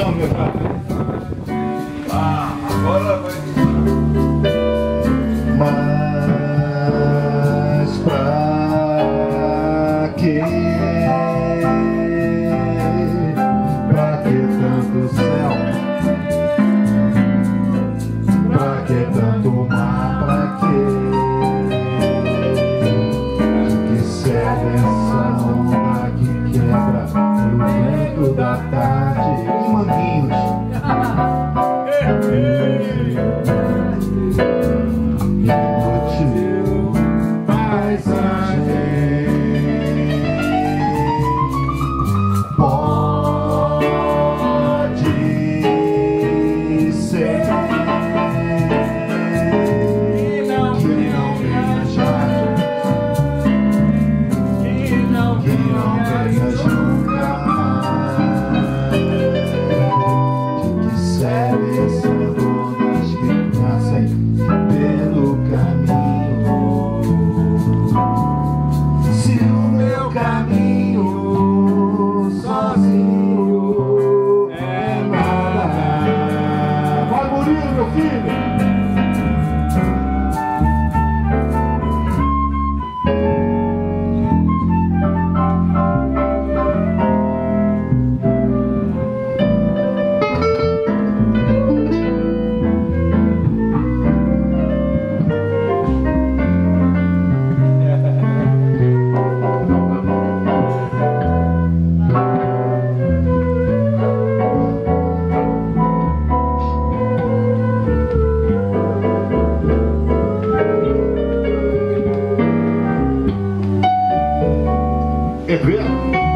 atenção, meu cara. Ah, agora vai. Mas pra que? Pra que tanto céu? Pra que tanto mar? Pra que? Que serve é essa onda que quebra no vento da tarde? Yeah.